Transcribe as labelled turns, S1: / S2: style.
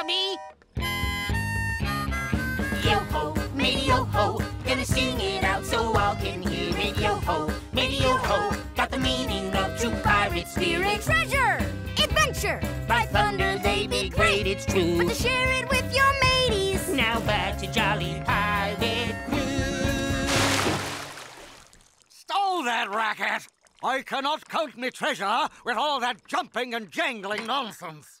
S1: about? Yo ho, matey yo ho, gonna sing it out so all can hear it. Yo ho, matey yo ho, got the meaning of true pirate spirit.
S2: Treasure! Adventure!
S1: By thunder they be great, it's true.
S2: But to share it with your mateys.
S1: Now back to Jolly Pirate Crew.
S3: Stole that racket! I cannot count me treasure with all that jumping and jangling nonsense.